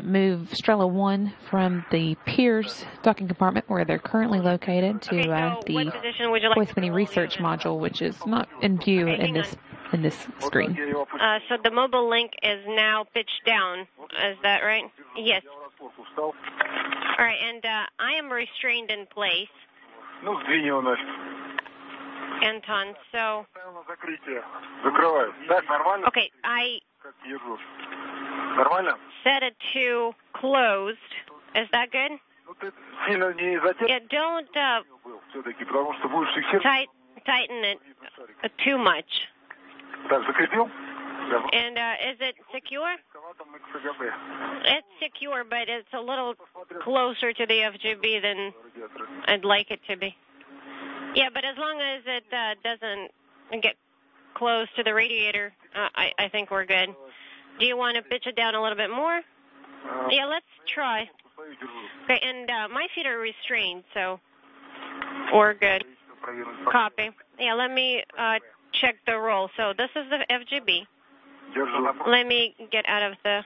Move Strela 1 from the Pirs docking compartment where they're currently located to okay, so uh, the like Poisk Mini Research Module, which is not in view okay, in this on. in this screen. Uh, so the mobile link is now pitched down. Is that right? Yes. All right, and uh, I am restrained in place. Anton, so. Okay, I. Нормально? set it to closed. Is that good? Ну, ты сильно не затягивай Yeah, don't uh, был все-таки, потому что будешь фиксировать. tight, tighten it uh, too much. Так, закрепил? Да. And uh, is it secure? Эскалатор на КФГБ. It's secure, but it's a little closer to the FGB than Радиаторы. I'd like it to be. Yeah, but as long as it uh, doesn't get close to the radiator, uh, I, I think we're good. Do you want to pitch it down a little bit more? Uh, yeah, let's try. Okay, and uh, my feet are restrained, so we're good. Copy. Yeah, let me uh, check the roll. So this is the FGB. Let me get out of the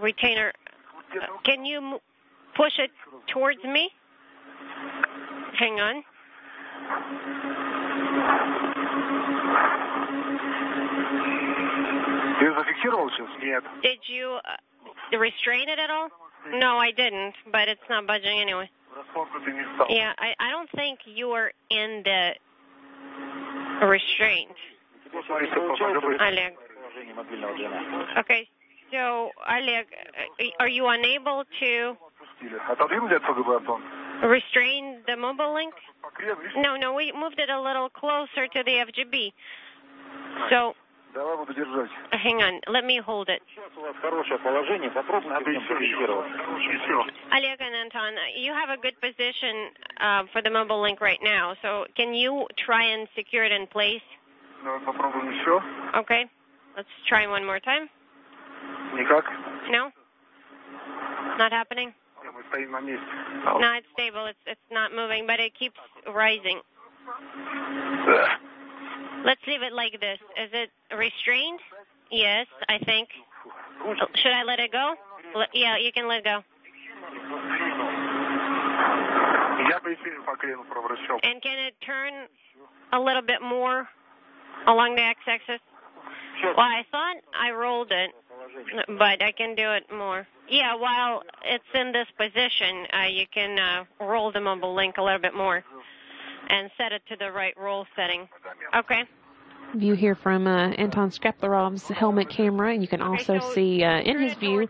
retainer. Uh, can you push it towards me? Hang on. Ты зафиксировал сейчас? Нет. Did you uh, restrain it at all? No, I didn't, but it's not budging anyway. Распоркнутый не стал. Yeah, I, I don't think you are in the restraint, Посмотри, что по КФГБ. Oleg. Okay, so Oleg, uh, are you unable to Отпустили. Отодвинули от ФГБ, Антон? restrain the mobile link? Покреп, видишь? No, no, we moved it a little closer to the FGB. So, Давай буду держать. hang on, let me hold it. Сейчас у вас хорошее положение, попробуйте Надо с ним еще, пофиксировать. еще. Oleg and Anton, you have a good position uh, for the mobile link right now. So, can you try and secure it in place? Давай попробуем еще. Okay, let's try one more time. Никак. No, not happening. Не, Мы стоим на месте. No, it's stable. It's it's not moving, but it keeps rising. Let's leave it like this. Is it restrained? Yes, I think. Should I let it go? Yeah, you can let go. And can it turn a little bit more along the x-axis? Well, I thought I rolled it, but I can do it more. Yeah, while it's in this position, uh, you can uh, roll the mobile link a little bit more and set it to the right roll setting. Okay. View here from uh, Anton Shkaplerov's helmet camera, and you can also okay, so see uh, in his view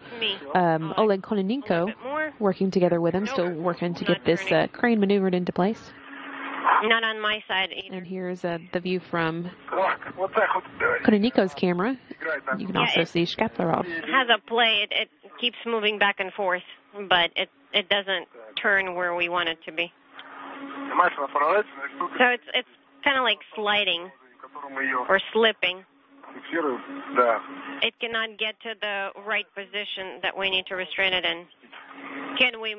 um, Oleg Kononenko working together with him, still working to get this uh, crane maneuvered into place. Not on my side either. And here's uh, the view from Kononenko's camera. You can also yeah, see it has a play. It, it keeps moving back and forth, but it, it doesn't turn where we want it to be. So it's it's kind of like sliding or slipping. It cannot get to the right position that we need to restrain it in. Can we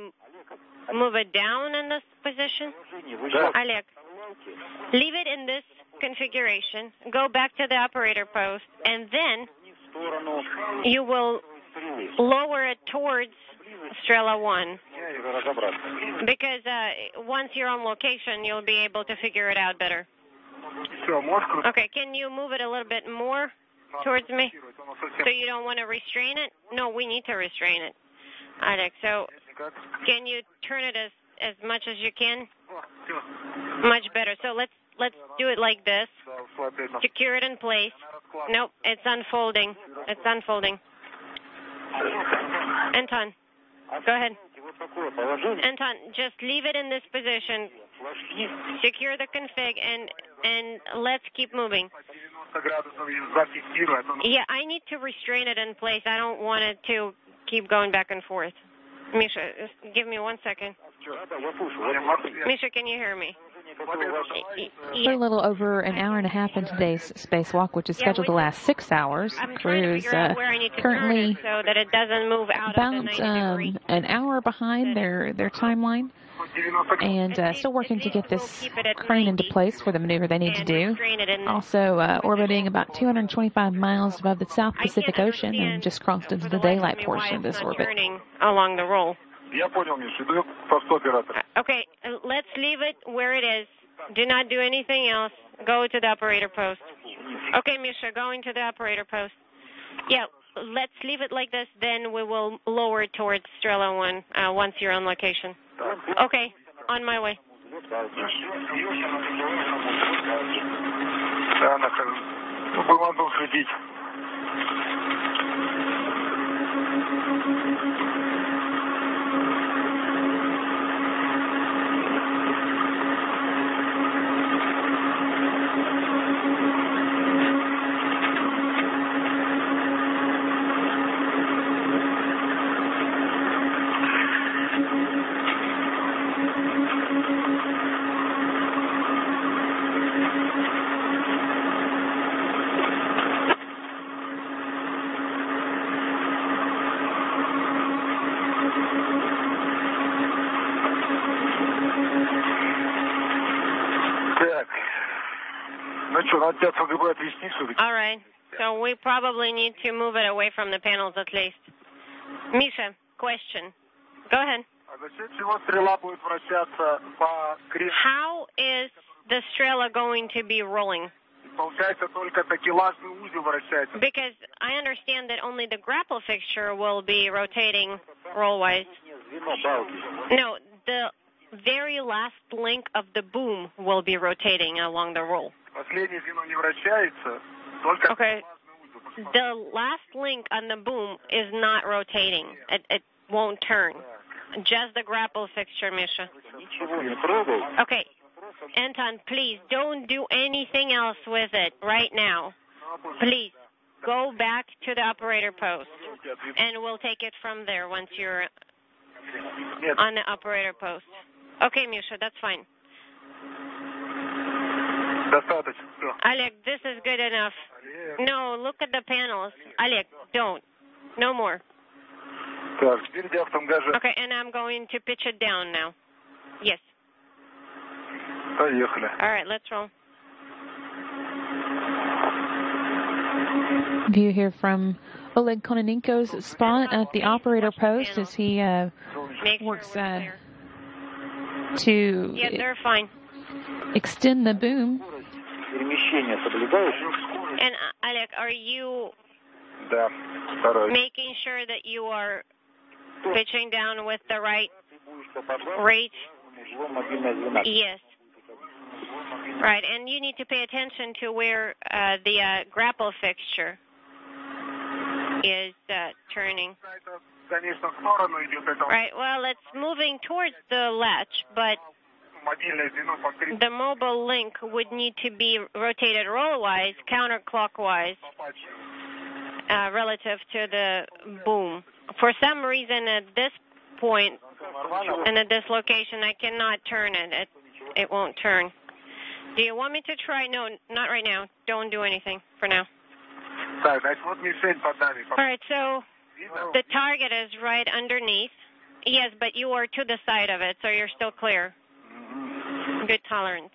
move it down in this position? Oleg, leave it in this configuration, go back to the operator post, and then you will lower it towards Strela 1. Because uh, once you're on location, you'll be able to figure it out better. Okay, can you move it a little bit more towards me? So you don't want to restrain it? No, we need to restrain it. Alex, so can you turn it as, as much as you can? Much better. So let's let's do it like this. Secure it in place. Nope, it's unfolding. It's unfolding. Anton, go ahead. Anton, just leave it in this position. Secure the config and and let's keep moving. Yeah, I need to restrain it in place. I don't want it to keep going back and forth. Misha, give me one second. Misha, can you hear me? We're a little over an hour and a half in today's spacewalk, which is scheduled to last six hours. crews uh, currently about um, an hour behind their their timeline and uh, still working to get this crane into place for the maneuver they need to do. Also uh, orbiting about 225 miles above the South Pacific Ocean and just crossed into the daylight portion of this orbit. Along the roll. Я понял, Миша, иду по 100 оператор. Okay, uh, let's leave it where it is. Do not do anything else. Go to the operator post. Okay, Misha, going to the operator post. Yeah, let's leave it like this. Then we will lower it towards Strela 1 uh, once you're on location. Okay, on my way. Да, нахожу. Ну, был Антон следить. All right. So we probably need to move it away from the panels at least. Misha, question. Go ahead. How is the Strela going to be rolling? Because I understand that only the grapple fixture will be rotating rollwise. No, the very last link of the boom will be rotating along the roll. Okay. The last link on the boom is not rotating. It, it won't turn. Just the grapple fixture, Misha. Okay. Anton, please don't do anything else with it right now. Please go back to the operator post, and we'll take it from there once you're on the operator post. Okay, Misha, that's fine. достаточно. Все. Alec, this is good enough. No, look at the panels. Alec, don't. No more. Так, теперь я в том гаже. Okay, and I'm going to pitch it down now. Yes. Поехали. All right, let's roll. View here from Oleg Kononenko's spot at the operator post as he uh, Make works sure we're uh, clear. to Yeah, they're fine. extend the boom. Перемещение соблюдаешь? And uh, Alec, are you Да, стараюсь. making sure that you are pitching down with the right Будешь попадать rate? углом мобильное звено. Yes. Right, and you need to pay attention to where uh, the uh, grapple fixture is uh, turning. Это, конечно, в сторону идет это Right, well, it's moving towards the latch, but the mobile link would need to be rotated roll-wise, counterclockwise, uh, relative to the boom. For some reason, at this point and at this location, I cannot turn it. It, it won't turn. Do you want me to try? No, not right now. Don't do anything for now. All right, so the target is right underneath. Yes, but you are to the side of it, so you're still clear. Good tolerance.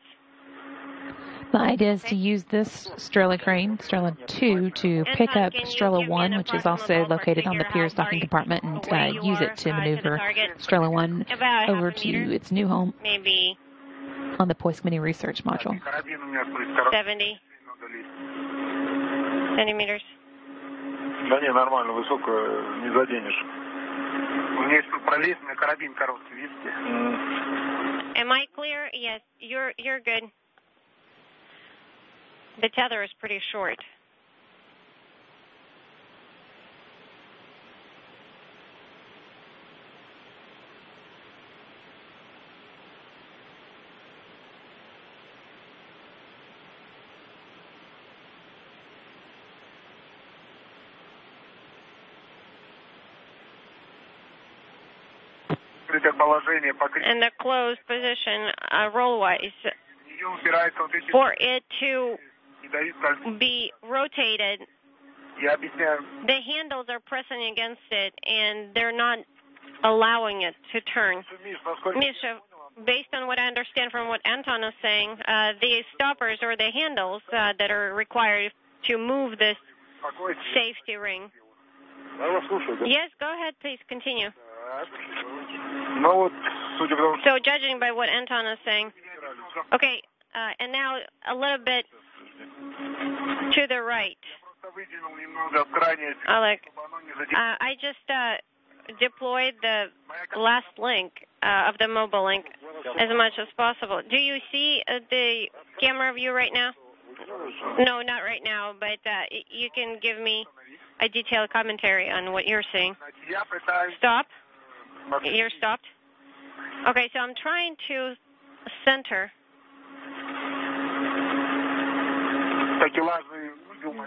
The idea is to use this Strela crane, Strela 2, to pick Anton, up can you Strela give me 1, an which is approximate also ballpark located on the figure Piers how far docking you- compartment, and where uh, you use are, it to uh, to the maneuver target? Strela 1 About over half a meter, to its new home maybe on the Poismini research module. Карабин у меня стоит короче. 70 Надо лезть. centimeters. Да не, нормально, высоко не заденешь. У меня если пролезть, у меня карабин короткий, видите? Am I clear? Yes, you're you're good. The tether is pretty short. Открытое положение по креслу. In the closed position, uh, roll-wise, Ее упирается вот эти... for it to Не дают скользить. be rotated, Я объясняю. the handles are pressing against it, and they're not allowing it to turn. Миш, насколько... Misha, based on what I understand from what Anton is saying, uh, the stoppers or the handles uh, that are required to move this Какой safety ring. Я вас слушаю. да. Yes, go ahead, please continue. Так. Ну вот, судя по тому, что So, judging by what Anton is saying, okay, uh, and now a little bit to the right, просто вытянул немного в крайнее, Alec. чтобы оно не задержалось. Uh, I just uh, deployed the last link uh, of the mobile link as much as possible. Do you see uh, the camera view right now? No, not right now, but uh, y- you can give me a detailed commentary on what you're seeing. Значит, я пытаюсь Stop. You're stopped? Okay, so I'm trying to center.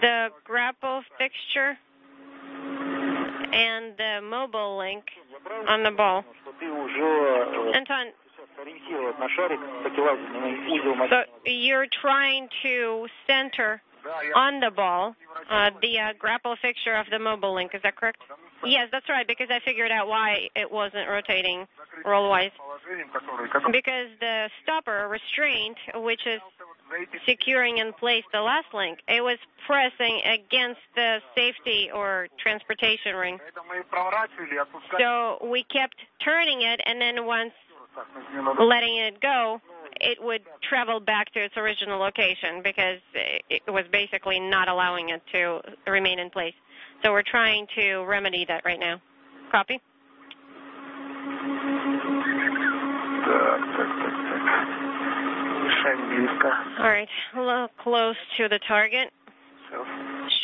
The grapple fixture and the mobile link on the ball. Anton, so you're trying to center on the ball uh, the uh, grapple fixture of the mobile link, is that correct? Yes, that's right, because I figured out why it wasn't rotating roll-wise. Because the stopper restraint, which is securing in place the last link, it was pressing against the safety or transportation ring. So we kept turning it, and then once letting it go, it would travel back to its original location because it was basically not allowing it to remain in place. So we're trying to remedy that right now. Copy? All right, a little close to the target.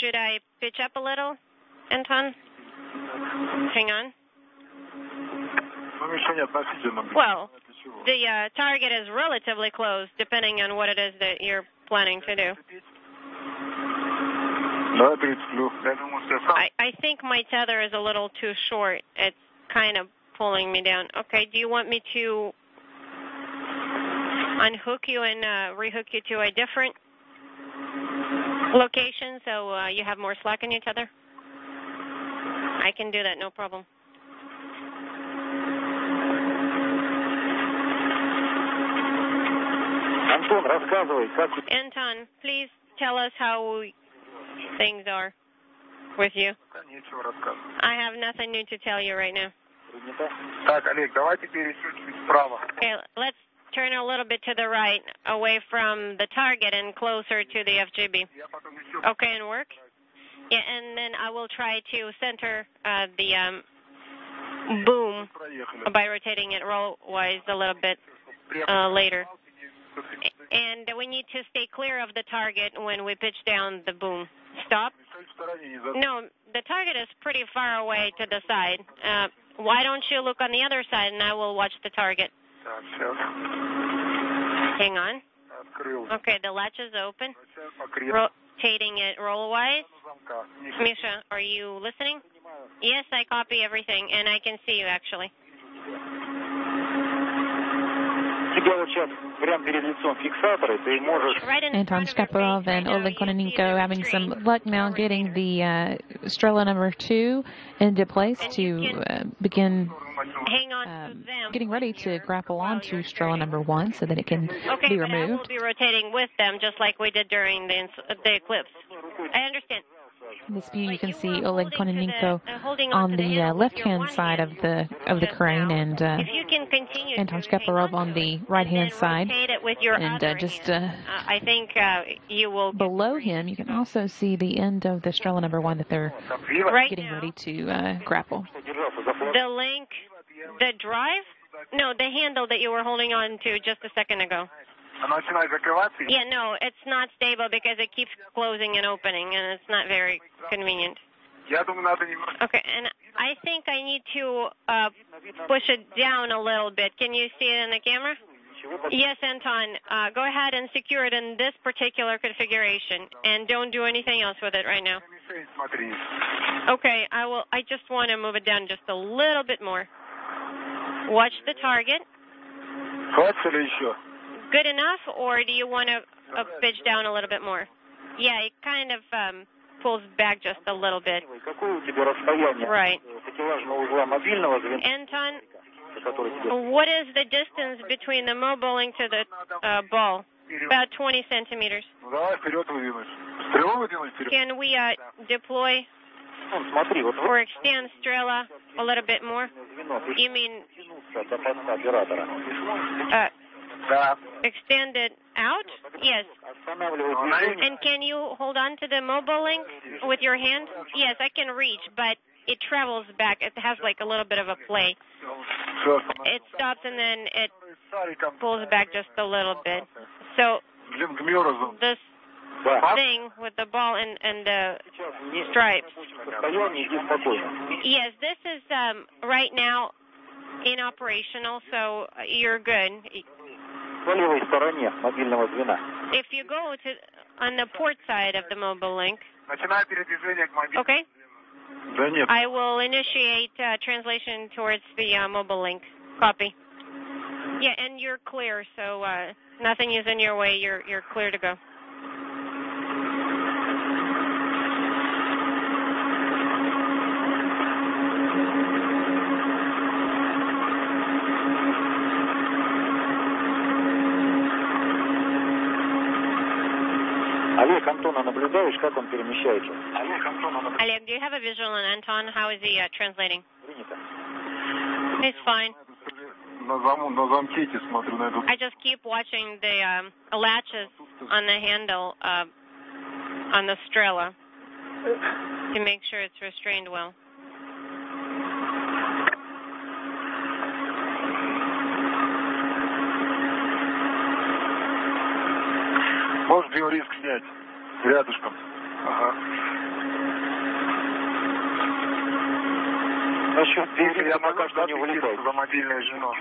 Should I pitch up a little, Anton? Hang on. Well, the uh, target is relatively close, depending on what it is that you're planning to do. I, I think my tether is a little too short. It's kind of pulling me down. Okay, do you want me to unhook you and uh, rehook you to a different location so uh, you have more slack in your tether? I can do that, no problem. Anton, please tell us how things are with you. Пока нечего рассказывать. I have nothing new to tell you right now. принята? Так, Олег, давайте пересечь чуть справа. Okay, let's turn a little bit to the right, away from the target and closer to the FGB. Я потом еще Okay, and work? Yeah, and then I will try to center uh, the um, boom проехали. by rotating it roll-wise a little bit uh, later. And we need to stay clear of the target when we pitch down the boom. stop? No, the target is pretty far away to the side. Uh, why don't you look on the other side and I will watch the target? Hang on. Okay, the latch is open. Rotating it roll wise. Misha, are you listening? Yes, I copy everything and I can see you actually. Anton front of your Shkaplerov face right and now, Oleg you see Kononenko the having some luck now getting the uh, Strela number two into place to uh, begin Hang on um, getting ready to grapple onto Strela number one so that it can Okay, be but I will be rotating with them just like we did during the, ins- the eclipse. I understand. In this view, you can see Oleg Kononenko uh, on the uh, left-hand side of the of the crane, and uh, Anton Shkaplerov on the right-hand side. and uh, just uh, uh, I think you will below him, you can also see the end of the Strela number one that they're right getting now, ready to grapple. The link, the drive, no, the handle that you were holding on to just a second ago. Yeah, no, it's not stable because it keeps closing and opening, and it's not very convenient. Okay, and I think I need to uh, push it down a little bit. Can you see it in the camera? Yes, Anton, uh, go ahead and secure it in this particular configuration, and don't do anything else with it right now. Okay, I will. I just want to move it down just a little bit more. Watch the target good enough, or do you want to uh, bitch down a little bit more? Yeah, it kind of um, pulls back just a little bit. Right. Anton, uh, what is the distance between the mobile link to the uh, ball? About 20 centimeters. Can we uh, deploy or extend Strela a little bit more? You mean... Uh, Extend it out? Yes. And can you hold on to the mobile link with your hand? Yes, I can reach, but it travels back. It has like a little bit of a play. It stops and then it pulls back just a little bit. So this thing with the ball and, and the stripes. Yes, this is um, right now inoperational, so you're good. If you go to on the port side of the mobile link. Okay. I will initiate uh, translation towards the uh, mobile link. Copy. Yeah, and you're clear, so uh, nothing is in your way. You're you're clear to go. Давыдович, как он перемещается? Олег, do you have a visual on Anton? How is he uh, translating? Принято. He's fine. На, зам, на смотрю на эту... I just keep watching the um, latches on the handle uh, on the Strela to make sure it's restrained well. Можешь биориск снять. Рядышком. Ага. Насчет Если я пока пока что не вылетает. за мобильное звено.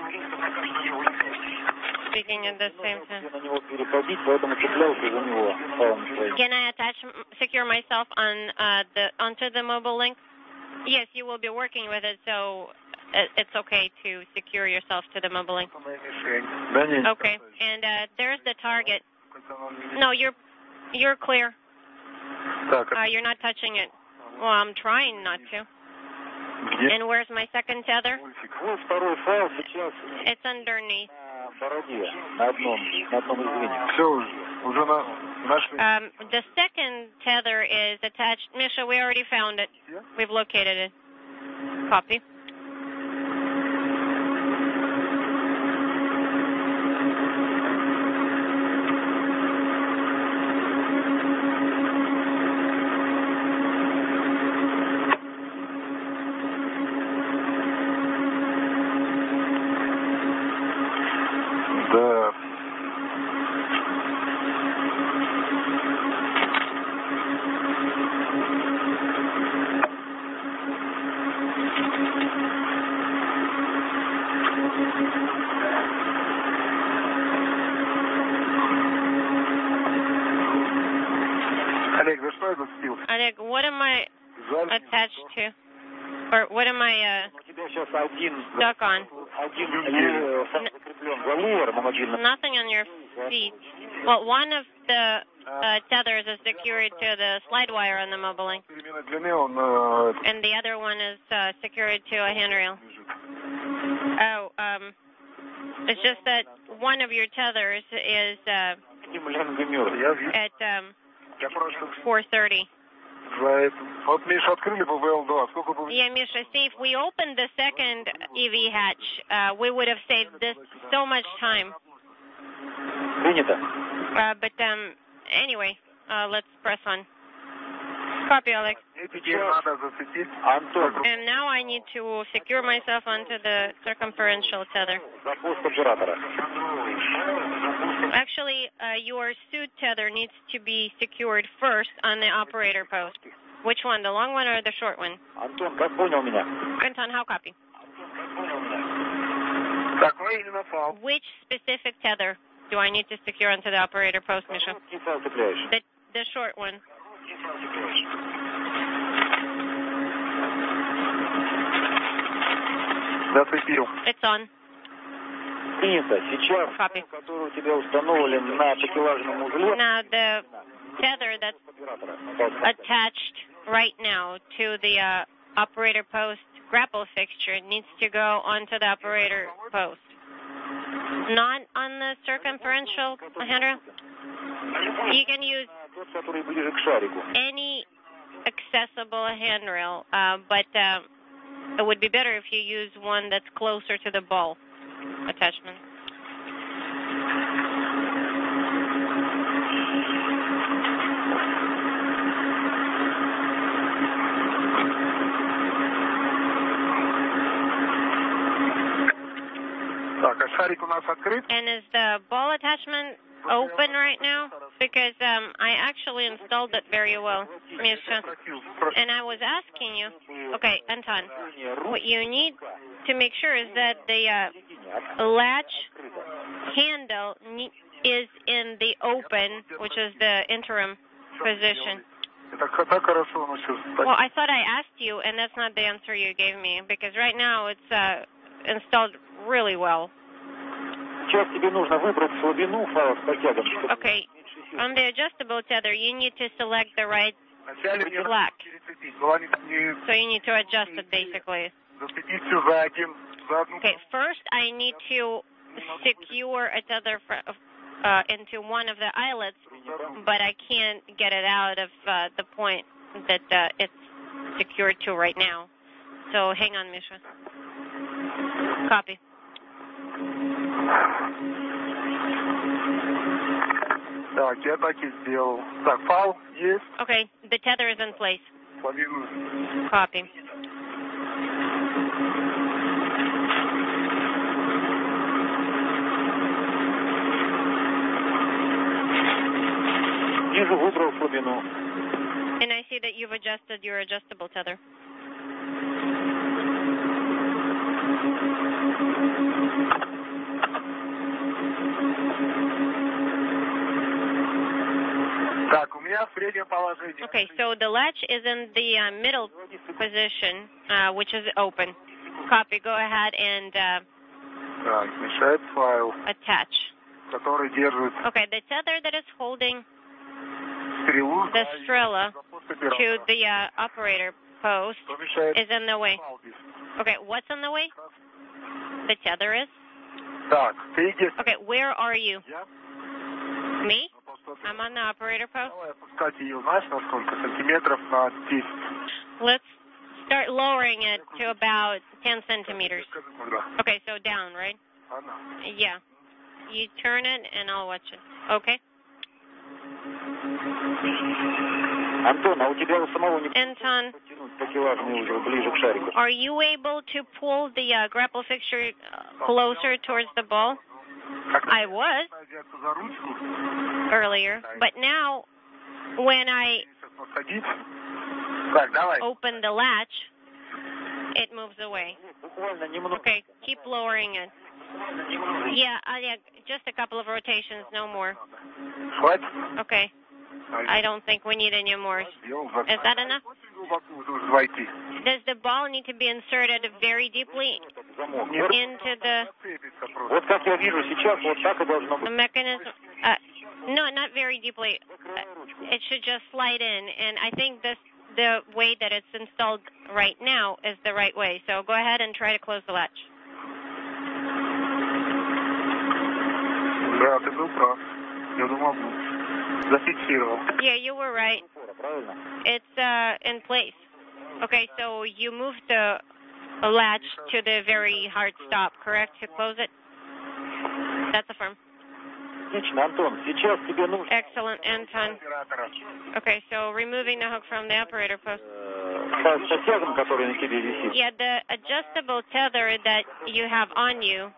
Speaking at the same time. Я на него переходить, поэтому цеплялся за него палом своим. Can I attach, secure myself on uh, the onto the mobile link? Yes, you will be working with it, so it- it's okay to secure yourself to the mobile link. Да нет. Okay, and uh, there's the target. No, you're you're clear. Okay. Uh, you're not touching it. Well, I'm trying not to. And where's my second tether? It's underneath. Um, the second tether is attached. Misha, we already found it. We've located it. Copy. Stuck on. Nothing on your feet. Well, one of the uh, tethers is secured to the slide wire on the mobile link. And the other one is uh, secured to a handrail. Oh, um, it's just that one of your tethers is uh, at um, 430. за это. Вот, Миша, открыли бы ВЛ-2. Сколько бы... Yeah, Misha, see, if we opened the second EV hatch, uh, we would have saved this so much time. Принято. Uh, but um, anyway, uh, let's press on. Copy, Alex. Теперь надо зацепить. Антон, And now I need to secure myself onto the circumferential tether. за пост оператора. Actually, uh, your suit tether needs to be secured first on the operator post. Which one, the long one or the short one? Антон, как понял меня? Anton, how copy? Какой именно фал? Which specific tether do I need to secure onto the operator post, Misha? Какие файл цепляешь? The, the short one. Зацепил. It's on. Принято. Сейчас, Copy. который у тебя установлен на такелажном узле Now, the tether that's оператора. attached right now to the uh, operator post grapple fixture needs to go onto the operator post, not on the circumferential handrail. You can use Тот, который ближе к шарику. any accessible handrail, uh, but um, it would be better if you use one that's closer to the ball attachment? And is the ball attachment open right now? Because um, I actually installed it very well, Misha. And I was asking you, okay, Anton, what you need to make sure is that the uh, latch handle is in the open, which is the interim position. Well, I thought I asked you, and that's not the answer you gave me, because right now it's uh, installed really well. Okay. On the adjustable tether, you need to select the right slack. So you need to adjust it, basically. зацепить все за один, за одну. Okay, first I need to secure a tether fr- uh, into one of the eyelets, but I can't get it out of uh, the point that uh, it's secured to right now. So hang on, Misha. Copy. Так, я так и сделал. Так, фал есть, Okay, the tether is in place. слабину. Copy. Rubro, Fluminense. And I see that you've adjusted your adjustable tether. Okay, so the latch is in the uh, middle position, uh, which is open. Copy. Go ahead and uh, attach. Okay, the tether that is holding the Strela to the uh, operator post is in the way. Okay, what's in the way? The tether is? Okay, where are you? Me? I'm on the operator post. Let's start lowering it to about 10 centimeters. Okay, so down, right? Yeah. You turn it and I'll watch it. Okay? Антон, а у тебя у самого не Anton, потянуть такелажный узел ближе к шарику? are you able to pull the uh, grapple fixture uh, closer towards the ball? Как I was взяться за ручку, earlier, but now when I сейчас посадить. Так, давай. open the latch, it moves away. Буквально немного. Okay, keep lowering it. Yeah, uh, yeah, just a couple of rotations, no more. Хватит? Okay, I don't think we need any more. Сделал. Is that enough? Очень глубоко нужно войти. Does the ball need to be inserted very deeply Замок. Нет. into the Зацепится просто. Вот как я вижу сейчас, вот так и должно the быть. mechanism? Uh, no, not very deeply. Uh, It should just slide in, and I think this the way that it's installed right now is the right way. So go ahead and try to close the latch. Да, ты был прав. Я думал, зафиксировал. Yeah, you were right. It's uh, in place. Okay, so you moved the latch to the very hard stop, correct? To close it? That's a firm. Excellent, Anton. Okay, so removing the hook from the operator post. Yeah, the adjustable tether that you have on you.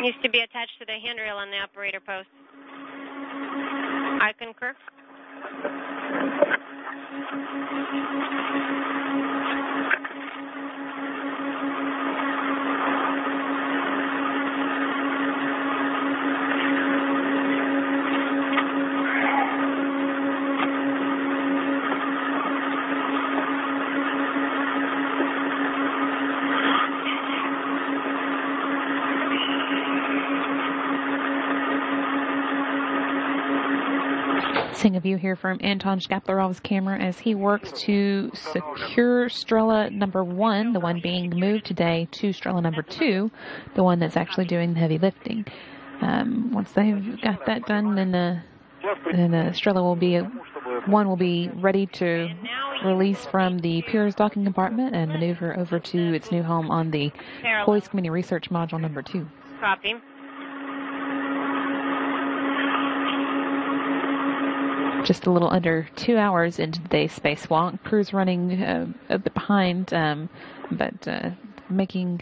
Needs to be attached to the handrail on the operator post. I concur. Seeing a view here from Anton Shkaplerov's camera as he works to secure Strela number one, the one being moved today, to Strela number two, the one that's actually doing the heavy lifting. Um, once they've got that done, then the then the Strela will be one will be ready to release from the Pirs docking compartment and maneuver over to its new home on the Poisk Mini Research Module number two. Copy. just a little under two hours into the spacewalk. Crew's running uh, a bit behind, um, but uh, making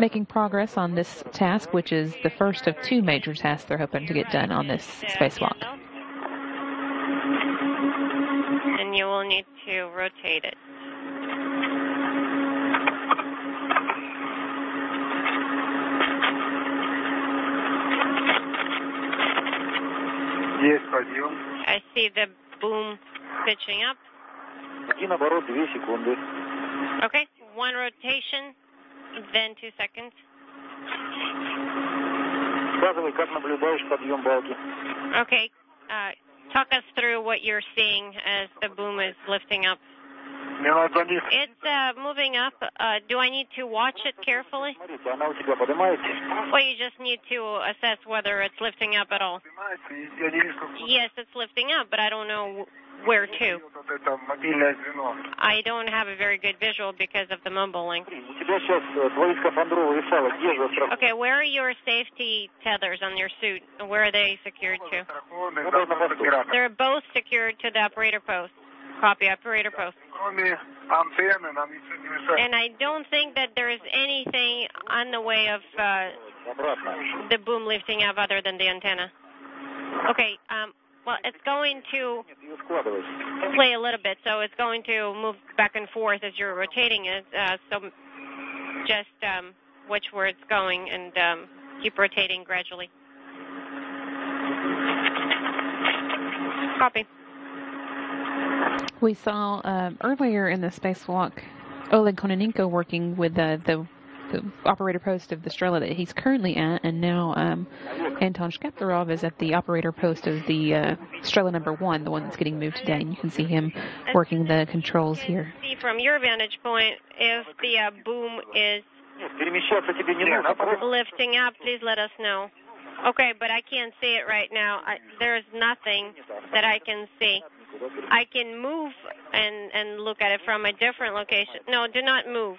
making progress on this task, which is the first of two major tasks they're hoping to get done on this spacewalk. And you will need to rotate it. Yes, Cardio I see the boom pitching up. Один оборот, две секунды. Okay, one rotation, then two seconds. Сказывай, как наблюдаешь подъем балки. Okay, uh, talk us through what you're seeing as the boom is lifting up. It's uh, moving up. Uh, do I need to watch it carefully? Well, you just need to assess whether it's lifting up at all. Yes, it's lifting up, but I don't know where to. I don't have a very good visual because of the mumbling. Okay, where are your safety tethers on your suit? Where are they secured to? They're both secured to the operator post. Copy, operator post only unfair and. And I don't think that there is anything on the way of uh, the boom lifting up other than the antenna. Okay, um, well, it's going to play a little bit, so it's going to move back and forth as you're rotating it. Uh, so just um, watch where it's going and um, keep rotating gradually. Copy. We saw um, earlier in the spacewalk Oleg Kononenko working with uh, the, the operator post of the Strela that he's currently at, and now um, Anton Shkaplerov is at the operator post of the uh, Strela number one, the one that's getting moved today, and you can see him working the controls here. See from your vantage point if the uh, boom is lifting up. Please let us know. Okay, but I can't see it right now. I, there's nothing that I can see. I can move and and look at it from a different location. No, do not move.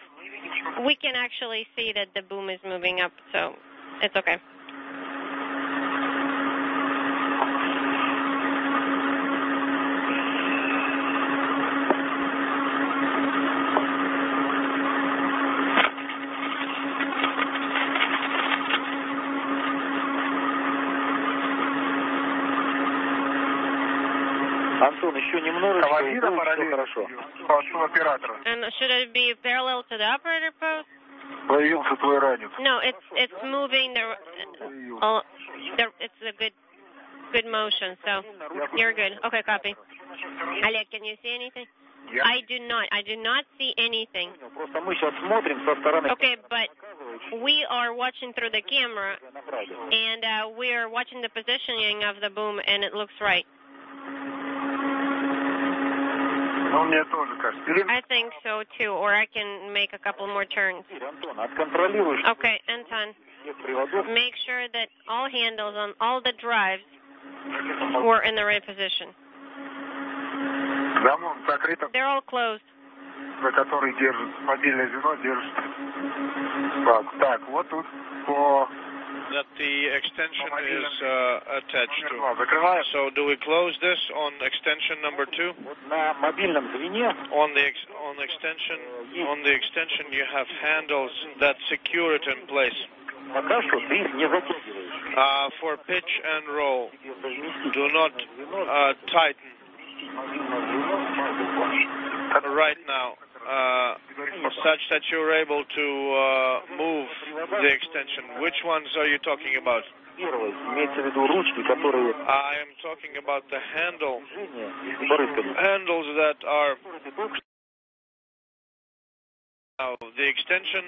We can actually see that the boom is moving up, so it's okay. Антон, еще немножечко. и Командира будет всё параллельно хорошо. прошу оператора. And should it be parallel to the operator post? Появился твой ранец. No, it's it's moving the. Oh, the it's a good good motion, so you're good. Okay, copy. Олег, can you see anything? Я I do not. I do not see anything. Просто мы сейчас смотрим со стороны. Okay, but we are watching through the camera, Направо. and uh, we are watching the positioning of the boom, and it looks right. Ну, мне тоже кажется. Или I think so too, or I can make a couple more turns. Антон, отконтролируй, что Okay, Anton, всех приводов. make sure that all handles on all the drives were in the right position. замок закрыт, They're all closed. за который держит мобильное звено, держит. Так, так, вот тут по that the extension is uh, attached to. So do we close this on extension number two? On the ex on extension on the extension you have handles that secure it in place. Uh, for pitch and roll, do not uh, tighten. Right now. Uh, such that you're able to uh, move the extension. Which ones are you talking about? I am talking about the handle, handles that are now the extension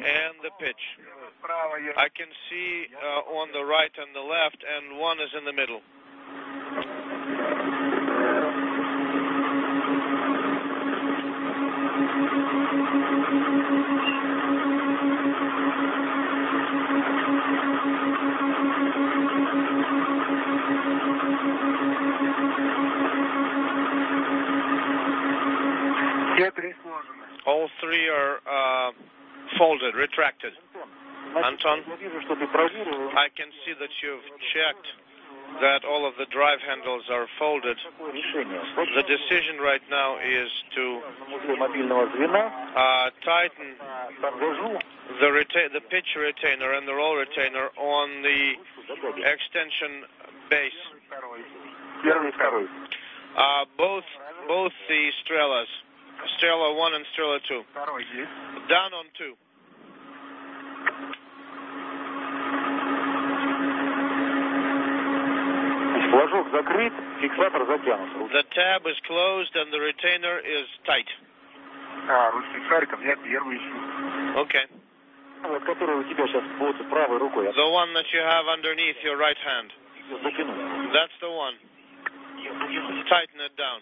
and the pitch. I can see uh, on the right and the left, and one is in the middle. All three are uh, folded, retracted. Anton, I can see that you've checked that all of the drive handles are folded. The decision right now is to uh, tighten the, the pitch retainer and the roll retainer on the extension base. Uh, both both the Strelas Strela 1 and Strela 2. Down on 2. The tab is closed and the retainer is tight. Okay. The one that you have underneath your right hand. That's the one. Tighten it down.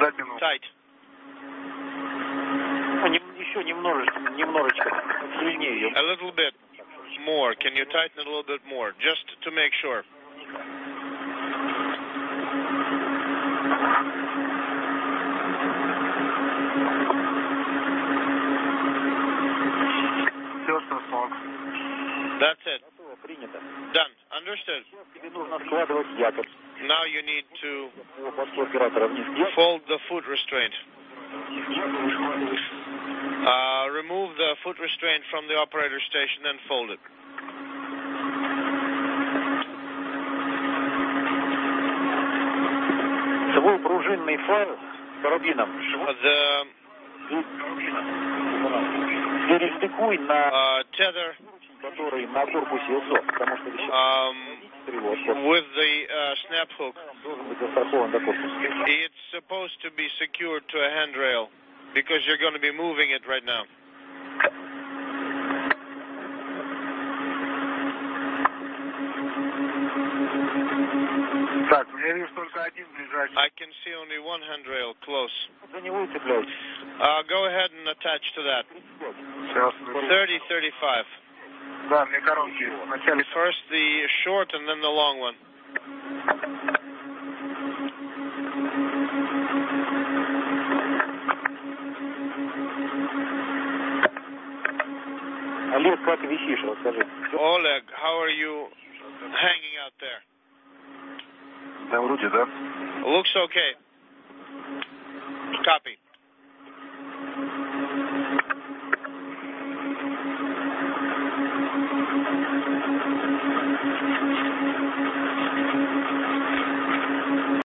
Затянул. Tight. Ну, нем- еще немножечко, немножечко сильнее ее. A little bit more. Can you tighten it a little bit more? Just to make sure. Все, что смог. That's it. Готово, принято. Done. Understood. Тебе нужно складывать якорь. Now you need to По посту оператора вниз. Якорь. fold the foot restraint. Uh, remove the foot restraint from the operator station and fold it. Свой пружинный файл с карабином The перестыкуй на uh, tether который на корпусе УСО, потому что еще um, стрелок with the uh, snap hook. It's supposed to be secured to a handrail because you're going to be moving it right now. I can see only one handrail close. Uh, go ahead and attach to that. 30 35. Да, мне коронки. Вначале First the short and then the long one. Олег, как висишь, расскажи. Oleg, how are you hanging out there? Да, вроде, да. Looks okay. Copy.